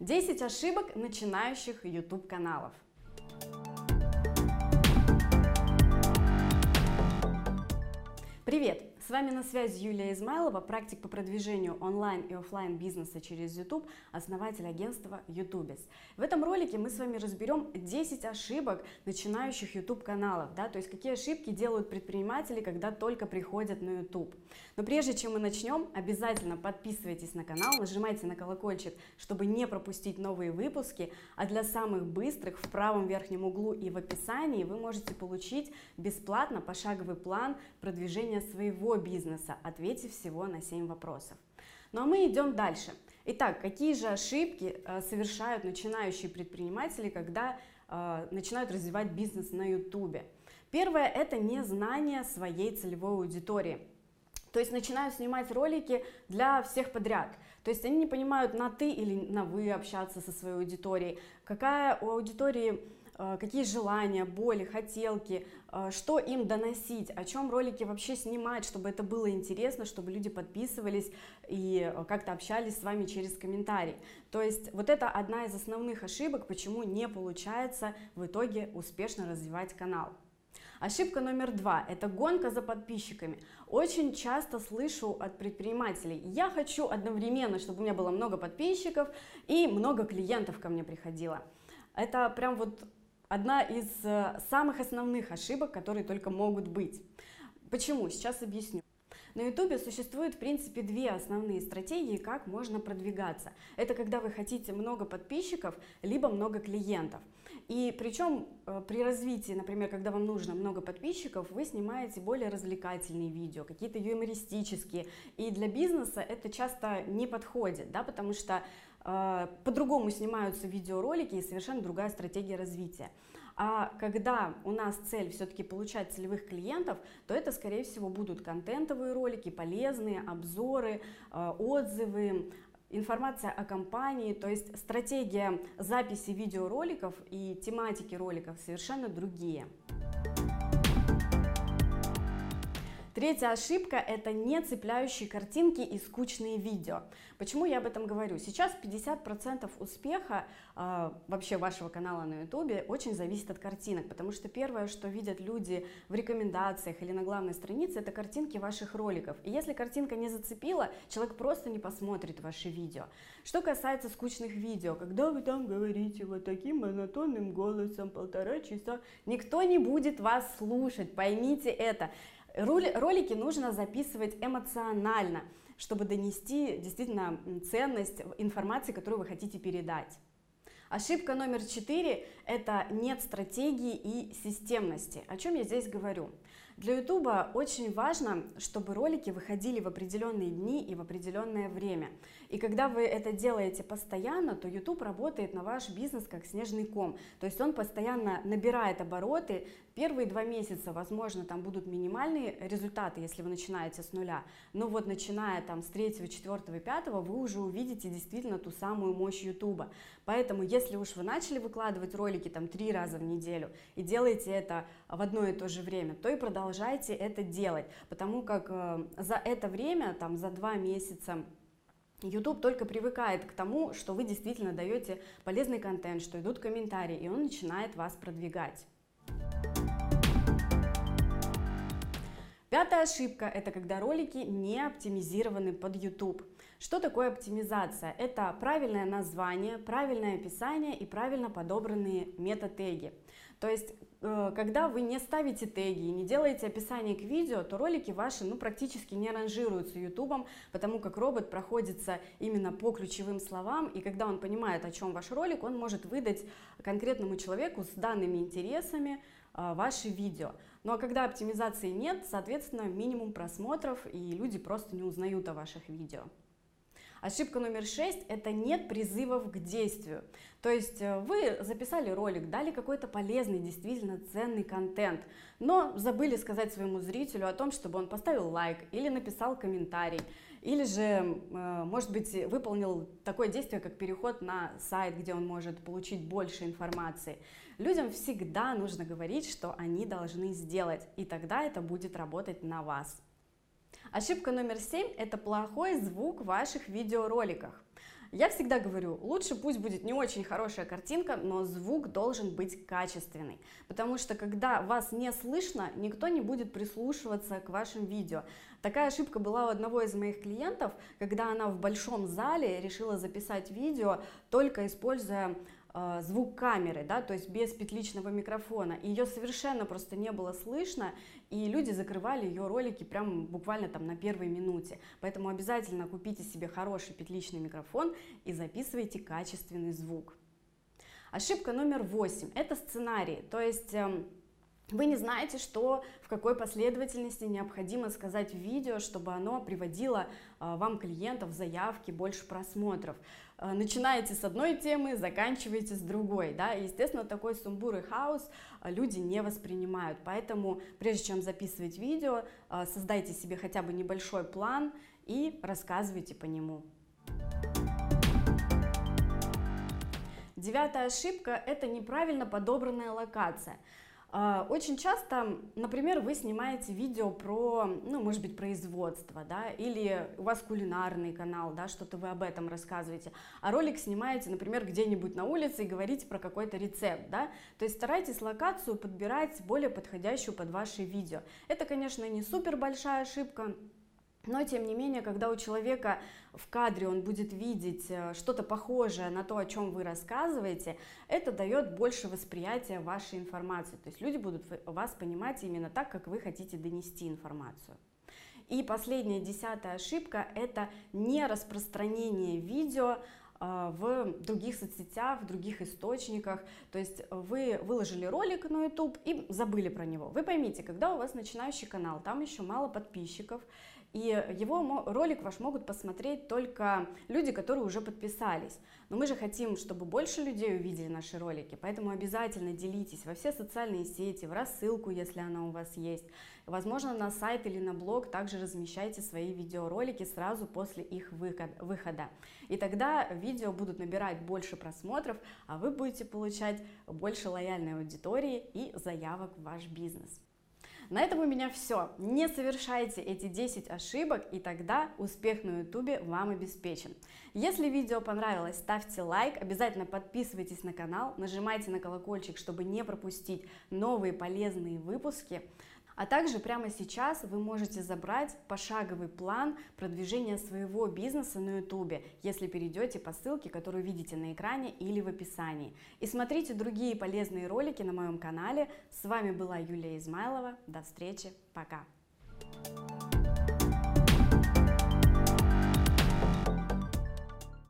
10 ошибок начинающих YouTube каналов. Привет! С вами на связи Юлия Измайлова, практик по продвижению онлайн и офлайн бизнеса через YouTube, основатель агентства YouTubis. В этом ролике мы с вами разберем 10 ошибок начинающих YouTube каналов, да, то есть какие ошибки делают предприниматели, когда только приходят на YouTube. Но прежде чем мы начнем, обязательно подписывайтесь на канал, нажимайте на колокольчик, чтобы не пропустить новые выпуски, а для самых быстрых в правом верхнем углу и в описании вы можете получить бесплатно пошаговый план продвижения своего бизнеса, ответив всего на 7 вопросов. Ну а мы идем дальше. Итак, какие же ошибки э, совершают начинающие предприниматели, когда э, начинают развивать бизнес на YouTube? Первое – это незнание своей целевой аудитории. То есть начинают снимать ролики для всех подряд. То есть они не понимают на ты или на вы общаться со своей аудиторией, какая у аудитории какие желания, боли, хотелки, э, что им доносить, о чем ролики вообще снимать, чтобы это было интересно, чтобы люди подписывались и э, как-то общались с вами через комментарий. То есть вот это одна из основных ошибок, почему не получается в итоге успешно развивать канал. Ошибка номер два – это гонка за подписчиками. Очень часто слышу от предпринимателей, я хочу одновременно, чтобы у меня было много подписчиков и много клиентов ко мне приходило. Это прям вот одна из э, самых основных ошибок, которые только могут быть. Почему? Сейчас объясню. На YouTube существует, в принципе, две основные стратегии, как можно продвигаться. Это когда вы хотите много подписчиков, либо много клиентов. И причем э, при развитии, например, когда вам нужно много подписчиков, вы снимаете более развлекательные видео, какие-то юмористические. И для бизнеса это часто не подходит, да, потому что по-другому снимаются видеоролики и совершенно другая стратегия развития. А когда у нас цель все-таки получать целевых клиентов, то это, скорее всего, будут контентовые ролики, полезные, обзоры, э, отзывы, информация о компании, то есть стратегия записи видеороликов и тематики роликов совершенно другие. Третья ошибка – это не цепляющие картинки и скучные видео. Почему я об этом говорю? Сейчас 50% успеха э, вообще вашего канала на YouTube очень зависит от картинок, потому что первое, что видят люди в рекомендациях или на главной странице, это картинки ваших роликов. И если картинка не зацепила, человек просто не посмотрит ваши видео. Что касается скучных видео, когда вы там говорите вот таким монотонным голосом полтора часа, никто не будет вас слушать, поймите это. Ролики нужно записывать эмоционально, чтобы донести действительно ценность информации, которую вы хотите передать. Ошибка номер четыре – это нет стратегии и системности. О чем я здесь говорю? Для YouTube очень важно, чтобы ролики выходили в определенные дни и в определенное время. И когда вы это делаете постоянно, то YouTube работает на ваш бизнес как снежный ком. То есть он постоянно набирает обороты. Первые два месяца, возможно, там будут минимальные результаты, если вы начинаете с нуля. Но вот начиная там с третьего, четвертого, пятого, вы уже увидите действительно ту самую мощь YouTube. Поэтому, если уж вы начали выкладывать ролики там три раза в неделю и делаете это в одно и то же время, то и продолжайте это делать, потому как э, за это время, там за два месяца, YouTube только привыкает к тому, что вы действительно даете полезный контент, что идут комментарии, и он начинает вас продвигать. Пятая ошибка – это когда ролики не оптимизированы под YouTube. Что такое оптимизация? Это правильное название, правильное описание и правильно подобранные метатеги. То есть, когда вы не ставите теги и не делаете описание к видео, то ролики ваши ну, практически не ранжируются YouTube, потому как робот проходится именно по ключевым словам, и когда он понимает, о чем ваш ролик, он может выдать конкретному человеку с данными интересами э, ваши видео. Ну а когда оптимизации нет, соответственно, минимум просмотров, и люди просто не узнают о ваших видео. Ошибка номер шесть – это нет призывов к действию. То есть э, вы записали ролик, дали какой-то полезный, действительно ценный контент, но забыли сказать своему зрителю о том, чтобы он поставил лайк или написал комментарий, или же, э, может быть, выполнил такое действие, как переход на сайт, где он может получить больше информации. Людям всегда нужно говорить, что они должны сделать, и тогда это будет работать на вас. Ошибка номер семь – это плохой звук в ваших видеороликах. Я всегда говорю, лучше пусть будет не очень хорошая картинка, но звук должен быть качественный, потому что когда вас не слышно, никто не будет прислушиваться к вашим видео. Такая ошибка была у одного из моих клиентов, когда она в большом зале решила записать видео, только используя э, звук камеры, да, то есть без петличного микрофона. Ее совершенно просто не было слышно, и люди закрывали ее ролики прям буквально там на первой минуте. Поэтому обязательно купите себе хороший петличный микрофон и записывайте качественный звук. Ошибка номер восемь – это сценарий, то есть эм, вы не знаете, что в какой последовательности необходимо сказать в видео, чтобы оно приводило а, вам клиентов, заявки, больше просмотров. А, начинаете с одной темы, заканчиваете с другой. Да? естественно, такой сумбур и хаос а, люди не воспринимают. Поэтому, прежде чем записывать видео, создайте себе хотя бы небольшой план и рассказывайте по нему. Девятая ошибка – это неправильно подобранная локация. А, очень часто, например, вы снимаете видео про, ну, может быть, производство, да, или у вас кулинарный канал, да, что-то вы об этом рассказываете, а ролик снимаете, например, где-нибудь на улице и говорите про какой-то рецепт, да, то есть старайтесь локацию подбирать более подходящую под ваши видео. Это, конечно, не супер большая ошибка, но, тем не менее, когда у человека в кадре он будет видеть э, что-то похожее на то, о чем вы рассказываете, это дает больше восприятия вашей информации. То есть люди будут вас понимать именно так, как вы хотите донести информацию. И последняя, десятая ошибка – это не распространение видео э, в других соцсетях, в других источниках. То есть вы выложили ролик на YouTube и забыли про него. Вы поймите, когда у вас начинающий канал, там еще мало подписчиков, и его ролик ваш могут посмотреть только люди, которые уже подписались. Но мы же хотим, чтобы больше людей увидели наши ролики, поэтому обязательно делитесь во все социальные сети, в рассылку, если она у вас есть. Возможно, на сайт или на блог также размещайте свои видеоролики сразу после их выхода. И тогда видео будут набирать больше просмотров, а вы будете получать больше лояльной аудитории и заявок в ваш бизнес. На этом у меня все. Не совершайте эти 10 ошибок, и тогда успех на YouTube вам обеспечен. Если видео понравилось, ставьте лайк, обязательно подписывайтесь на канал, нажимайте на колокольчик, чтобы не пропустить новые полезные выпуски. А также прямо сейчас вы можете забрать пошаговый план продвижения своего бизнеса на YouTube, если перейдете по ссылке, которую видите на экране или в описании. И смотрите другие полезные ролики на моем канале. С вами была Юлия Измайлова. До встречи. Пока.